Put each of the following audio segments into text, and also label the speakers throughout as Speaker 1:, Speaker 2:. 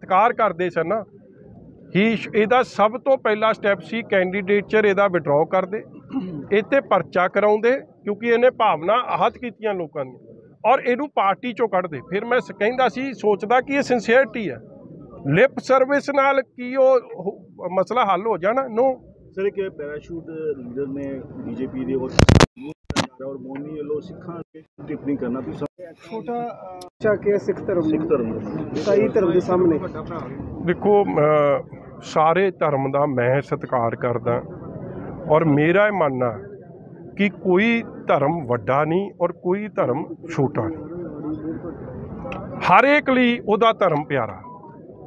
Speaker 1: ਸਤਿਕਾਰ ਕਰਦੇ ਸਨ ਹੀ ਇਹਦਾ ਸਭ ਤੋਂ ਪਹਿਲਾ ਸਟੈਪ ਸੀ ਕੈਂਡੀਡੇਟਚਰ ਇਹਦਾ ਵਿਡਰਾਅ ਕਰਦੇ, ਇੱਥੇ ਪਰਚਾ ਕਰਾਉਂਦੇ ਕਿਉਂਕਿ ਇਹਨੇ ਭਾਵਨਾ ਆਹਤ ਕੀਤੀਆਂ ਲੋਕਾਂ ਦੀਆਂ ਔਰ ਇਹਨੂੰ ਪਾਰਟੀ ਚੋਂ ਕੱਢਦੇ। ਫਿਰ ਮੈਂ ਕਹਿੰਦਾ ਸੀ, ਸੋਚਦਾ ਕਿ ਇਹ ਸਿੰਸੀਅਰਟੀ ਹੈ। ਲਿਪ ਸਰਵਿਸ ਨਾਲ ਕੀ ਉਹ ਮਸਲਾ ਹੱਲ ਹੋ ਜਾਣਾ? ਨੋ
Speaker 2: ਸਰ, ਇੱਕ ਪੈਰਾਸ਼ੂਟ ਲੀਡਰ ਨੇ ਬੀਜੇਪੀ ਦੇ ਔਰ ਮੋਨੀ ਵੱਲੋਂ ਸਿੱਖਾਂ ਤੇ ਟਿੱਪਣੀ ਕਰਨਾ, ਤੁਸੀਂ
Speaker 3: ਛੋਟਾ ਬੱਚਾ ਕੇ ਸਿੱਖ ਧਰਮ
Speaker 2: ਸਿੱਖ
Speaker 3: ਨੂੰ
Speaker 2: ਧਰਮ ਦਾ
Speaker 3: ਸਾਈ ਧਰਮ ਦੇ ਸਾਹਮਣੇ।
Speaker 1: ਦੇਖੋ ਸਾਰੇ ਧਰਮ ਦਾ ਮੈਂ ਸਤਿਕਾਰ ਕਰਦਾ ਔਰ ਮੇਰਾ ਇਹ ਮੰਨਣਾ ਕਿ ਕੋਈ ਧਰਮ ਵੱਡਾ ਨਹੀਂ ਔਰ ਕੋਈ ਧਰਮ ਛੋਟਾ ਨਹੀਂ। ਹਰ ਇੱਕ ਲਈ ਉਹਦਾ ਧਰਮ ਪਿਆਰਾ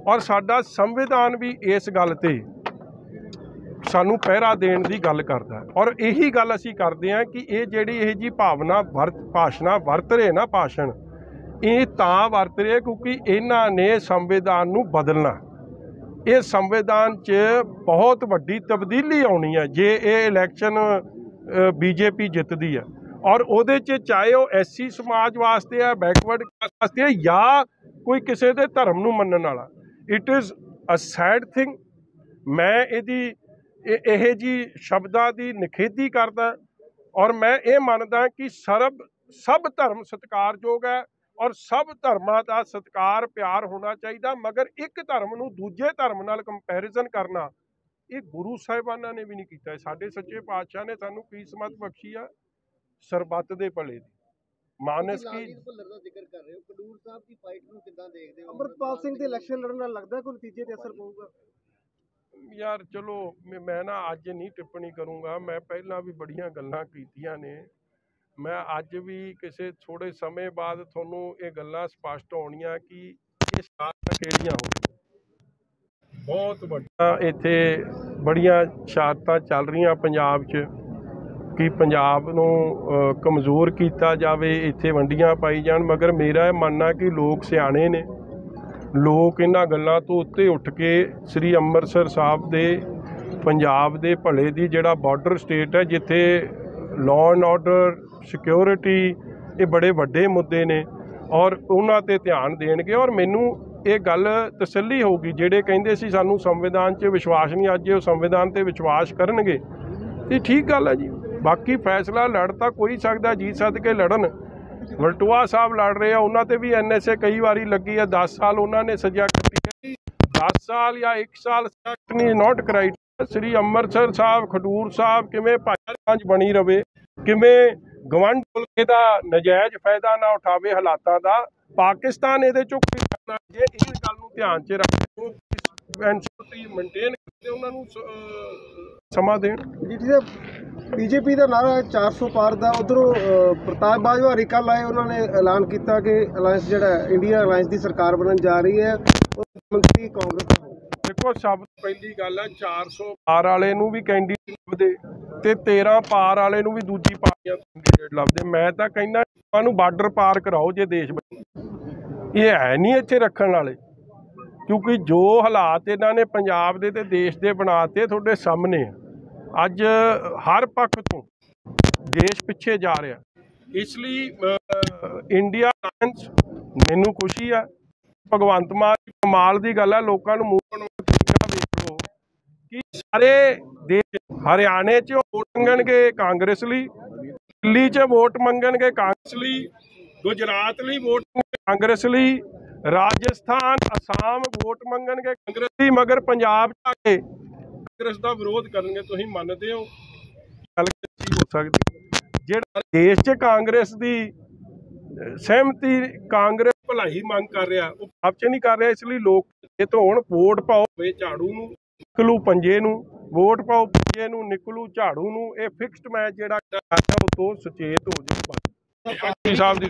Speaker 1: ਔਰ ਸਾਡਾ ਸੰਵਿਧਾਨ ਵੀ ਇਸ ਗੱਲ ਤੇ ਸਾਨੂੰ ਪਹਿਰਾ ਦੇਣ ਦੀ ਗੱਲ ਕਰਦਾ ਹੈ। ਔਰ ਇਹੀ ਗੱਲ ਅਸੀਂ ਕਰਦੇ ਹਾਂ ਕਿ ਇਹ ਜਿਹੜੀ ਇਹ ਜੀ ਭਾਵਨਾ ਵਰਤ, ਭਾਸ਼ਣਾ ਵਰਤ ਰਹੇ ਨਾ ਭਾਸ਼ਣ, ਇਹ ਤਾਂ ਵਰਤ ਰਹੇ ਕਿਉਂਕਿ ਇਹਨਾਂ ਨੇ ਸੰਵਿਧਾਨ ਨੂੰ ਬਦਲਣਾ। ਇਹ ਸੰਵਿਧਾਨ 'ਚ ਬਹੁਤ ਵੱਡੀ ਤਬਦੀਲੀ ਆਉਣੀ ਹੈ ਜੇ ਇਹ ਇਲੈਕਸ਼ਨ ਬੀਜੇਪੀ ਜਿੱਤਦੀ ਹੈ। ਔਰ ਉਹਦੇ 'ਚ ਚਾਹੇ ਉਹ ਐਸਸੀ ਸਮਾਜ ਵਾਸਤੇ ਆ ਬੈਕਵਰਡ ਕਲਾਸ ਵਾਸਤੇ ਆ ਜਾਂ ਕੋਈ ਕਿਸੇ ਦੇ ਧਰਮ ਨੂੰ ਮੰਨਣ ਵਾਲਾ। It is a sad thing ਮੈਂ ਇਹਦੀ ਇਹ ਇਹ ਜੀ ਸ਼ਬਦਾਂ ਦੀ ਨਿਖੇਧੀ ਕਰਦਾ ਔਰ ਮੈਂ ਇਹ ਮੰਨਦਾ ਕਿ ਸਰਬ ਸਭ ਧਰਮ ਸਤਿਕਾਰਯੋਗ ਹੈ ਔਰ ਸਭ ਧਰਮਾਂ ਦਾ ਸਤਿਕਾਰ ਪਿਆਰ ਹੋਣਾ ਚਾਹੀਦਾ ਮਗਰ ਇੱਕ ਧਰਮ ਨੂੰ ਦੂਜੇ ਧਰਮ ਨਾਲ ਕੰਪੈਰੀਜ਼ਨ ਕਰਨਾ ਇਹ ਗੁਰੂ ਸਾਹਿਬਾਨਾਂ ਨੇ ਵੀ ਨਹੀਂ ਕੀਤਾ। ਸਾਡੇ ਸੱਚੇ ਪਾਤਸ਼ਾਹ ਨੇ ਸਾਨੂੰ ਕੀ ਸਮਤ ਬਖਸ਼ੀ ਆ? ਸਰਬੱਤ ਦੇ ਭਲੇ ਦੀ। ਮਾਨਸ ਕੀ
Speaker 4: ਦਾ ਜ਼ਿਕਰ ਕਰ ਰਹੇ ਹੋ? ਕਡੂਰ ਸਾਹਿਬ ਦੀ ਫਾਈਟ ਨੂੰ ਕਿੱਦਾਂ ਦੇਖਦੇ ਹੋ?
Speaker 3: ਅੰਮ੍ਰਿਤਪਾਲ ਸਿੰਘ ਤੇ ਇਲੈਕਸ਼ਨ ਲੜਨ ਨਾਲ ਲੱਗਦਾ ਕੋਈ ਨਤੀਜੇ ਤੇ ਅਸਰ ਪਊਗਾ?
Speaker 1: ਯਾਰ ਚਲੋ, ਮੈਂ- ਮੈਂ ਨਾ ਅੱਜ ਨਹੀਂ ਟਿੱਪਣੀ ਕਰੂੰਗਾ। ਮੈਂ ਪਹਿਲਾਂ ਵੀ ਬੜੀਆਂ ਗੱਲਾਂ ਕੀਤੀਆਂ ਨੇ। ਮੈਂ ਅੱਜ ਵੀ ਕਿਸੇ ਥੋੜੇ ਸਮੇਂ ਬਾਅਦ ਤੁਹਾਨੂੰ ਇਹ ਗੱਲਾਂ ਸਪਸ਼ਟ ਹੋਣੀਆਂ ਕਿ ਇਹ ਸ਼ਾਰਤਾਂ ਕਿਹੜੀਆਂ ਹੋਣਗੀਆਂ ਬਹੁਤ ਵੱਡਾ ਇੱਥੇ ਬੜੀਆਂ ਸ਼ਾਰਤਾਂ ਚੱਲ ਰਹੀਆਂ ਪੰਜਾਬ 'ਚ, ਕਿ ਪੰਜਾਬ ਨੂੰ ਕਮਜ਼ੋਰ ਕੀਤਾ ਜਾਵੇ, ਇੱਥੇ ਵੰਡੀਆਂ ਪਾਈ ਜਾਣ। ਮਗਰ ਮੇਰਾ ਇਹ ਮੰਨਣਾ ਕਿ ਲੋਕ ਸਿਆਣੇ ਨੇ। ਲੋਕ ਇਹਨਾਂ ਗੱਲਾਂ ਤੋਂ ਉੱਤੇ ਉੱਠ ਕੇ ਸ੍ਰੀ ਅੰਮ੍ਰਿਤਸਰ ਸਾਹਿਬ ਦੇ, ਪੰਜਾਬ ਦੇ ਭਲੇ ਦੀ ਜਿਹੜਾ ਬਾਰਡਰ ਸਟੇਟ ਹੈ, ਜਿੱਥੇ ਲਾਅ ਐਂਡ ਆਰਡਰ ਸਿਕਿਉਰਿਟੀ ਇਹ ਬੜੇ ਵੱਡੇ ਮੁੱਦੇ ਨੇ ਔਰ ਉਹਨਾਂ ਤੇ ਧਿਆਨ ਦੇਣਗੇ। ਔਰ ਮੈਨੂੰ ਇਹ ਗੱਲ ਤਸੱਲੀ ਹੋਊਗੀ, ਜਿਹੜੇ ਕਹਿੰਦੇ ਸੀ ਸਾਨੂੰ ਸੰਵਿਧਾਨ 'ਚ ਵਿਸ਼ਵਾਸ ਨਹੀਂ, ਅੱਜ ਉਹ ਸੰਵਿਧਾਨ ਤੇ ਵਿਸ਼ਵਾਸ ਕਰਨਗੇ। ਇਹ ਠੀਕ ਗੱਲ ਹੈ ਜੀ। ਬਾਕੀ ਫੈਸਲਾ ਲੜ ਤਾਂ ਕੋਈ ਸਕਦਾ ਜੀ ਸਦ ਕੇ ਲੜਨ। ਵਲਟੋਆ ਸਾਹਿਬ ਲੜ ਰਹੇ ਆ, ਉਹਨਾਂ ਤੇ ਵੀ ਐਨਐਸਏ ਕਈ ਵਾਰੀ ਲੱਗੀ ਆ 10 ਸਾਲ ਉਹਨਾਂ ਨੇ ਸਜ਼ਾ ਕੱਟੀ ਹੈ 10 ਸਾਲ ਜਾਂ 1 ਸਾਲ ਨਹੀਂ ਨਾਟ ਕਰਾਈਟ ਸ੍ਰੀ ਅੰਮ੍ਰਿਤਸਰ ਸਾਹਿਬ, ਖਡੂਰ ਸਾਹਿਬ ਕਿਵੇਂ ਭਾਈਚਾਰਜ ਬਣੀ ਰਵੇ, ਕਿਵੇਂ ਗਵੰਡ ਮੁਲਕੇ ਦਾ ਨਜਾਇਜ਼ ਫਾਇਦਾ ਨਾ ਉਠਾਵੇ ਹਾਲਾਤਾਂ ਦਾ, ਪਾਕਿਸਤਾਨ ਇਹਦੇ ਚੋਂ ਕੋਈ ਕਰਨਾ ਜੇ ਇਸ ਗੱਲ ਨੂੰ ਧਿਆਨ 'ਚ ਰੱਖ ਕੇ ਐਨਸ਼ੋਰਟੀ ਮੇਨਟੇਨ ਕਰਦੇ, ਉਹਨਾਂ ਨੂੰ ਸਮਾਂ ਦੇਣ।
Speaker 3: ਜੀਟੀ ਸਾਹਿਬ ਬੀਜੇਪੀ ਦਾ ਨਾਰਾ ਹੈ 400 ਪਾਰ ਦਾ ਉਧਰੋਂ ਪ੍ਰਤਾਪ ਬਾਜਵਾ ਕੱਲ੍ਹ ਆਏ ਉਹਨਾਂ ਨੇ ਐਲਾਨ ਕੀਤਾ ਕਿ ਅਲਾਈਅੰਸ ਜਿਹੜਾ ਇੰਡੀਆ ਅਲਾਈਅੰਸ ਦੀ ਸਰਕਾਰ ਬਣਨ ਜਾ ਰਹੀ ਹੈ। ਉਹ ਮੰਤਰੀ ਕਾਂਗਰਸ
Speaker 1: ਦੇਖੋ ਸਭ ਤੋਂ ਪਹਿਲੀ ਗੱਲ ਹੈ 400 ਪਾਰ ਵਾਲੇ ਨੂੰ ਵੀ ਕੈਂਡੀਡੇਟ ਲੱਭਦੇ ਤੇ 13 ਪਾਰ ਵਾਲੇ ਨੂੰ ਵੀ ਦੂਜੀ ਪਾਰਟੀਆਂ ਕੈਂਡੀਡੇਟ ਲੱਭਦੇ। ਮੈਂ ਤਾਂ ਕਹਿੰਦਾ ਉਹਨਾਂ ਨੂੰ ਬਾਰਡਰ ਪਾਰ ਕਰਾਓ ਜੇ ਦੇਸ਼ ਬਣੇ ਇਹ ਹੈ ਨਹੀਂ ਇੱਥੇ ਰੱਖਣ ਵਾਲੇ। ਕਿਉਂਕਿ ਜੋ ਹਾਲਾਤ ਇਹਨਾਂ ਨੇ ਪੰਜਾਬ ਦੇ ਤੇ ਦੇਸ਼ ਦੇ ਬਣਾਤੇ ਤੁਹਾਡੇ ਸਾਹਮਣੇ ਆ। ਅੱਜ ਹਰ ਪੱਖ ਤੋਂ ਦੇਸ਼ ਪਿੱਛੇ ਜਾ ਰਿਹਾ। ਇਸ ਲਈ ਇੰਡੀਆ ਅਲਾਈਅੰਸ ਮੈਨੂੰ ਖੁਸ਼ੀ ਆ। ਭਗਵੰਤ ਮਾਨ ਦੀ ਕਮਾਲ ਦੀ ਗੱਲ ਹੈ ਲੋਕਾਂ ਨੂੰ ਮੂੰਹ ਤਰੀਕਾ ਵੇਖ ਲਓ ਕਿ ਸਾਰੇ ਦੇਸ਼ ਹਰਿਆਣੇ 'ਚ ਵੋਟ ਮੰਗਣਗੇ ਕਾਂਗਰਸ ਲਈ, ਦਿੱਲੀ 'ਚ ਵੋਟ ਮੰਗਣਗੇ ਕਾਂਗਰਸ ਲਈ, ਗੁਜਰਾਤ ਲਈ ਵੋਟ ਮੰਗਣਗੇ ਕਾਂਗਰਸ ਲਈ, ਰਾਜਸਥਾਨ, ਅਸਾਮ ਵੋਟ ਮੰਗਣਗੇ ਕਾਂਗਰਸ ਲਈ, ਮਗਰ ਪੰਜਾਬ 'ਚ ਆ ਕੇ ਕਾਂਗਰਸ ਦਾ ਵਿਰੋਧ ਕਰਨਗੇ ਤੁਸੀਂ ਮੰਨਦੇ ਹੋ? ਗੱਲ ਕੀ ਹੋ ਸਕਦੀ? ਜਿਹੜਾ ਦੇਸ਼ 'ਚ ਕਾਂਗਰਸ ਦੀ ਸਹਿਮਤੀ ਕਾਂਗਰਸ ਭਲਾਈ ਮੰਗ ਕਰ ਰਿਹਾ ਉਹ ਆਪ 'ਚ ਨਹੀਂ ਕਰ ਰਿਹਾ ਇਸ ਲਈ ਲੋਕ ਇਹ ਤੋਂ ਹੁਣ ਵੋਟ ਪਾਓ ਵੇ ਝਾੜੂ ਨੂੰ। ਨਿਕਲੂ ਪੰਜੇ ਨੂੰ ਵੋਟ ਪਾਓ ਪੰਜੇ ਨੂੰ ਨਿਕਲੂ ਝਾੜੂ ਨੂੰ ਇਹ ਫਿਕਸਡ ਮੈਚ ਜਿਹੜਾ ਉਹ ਤੋਂ ਸੁਚੇਤ ਹੋ ਜਾਊਗਾ। ਸਾਹਿਬ ਦੀ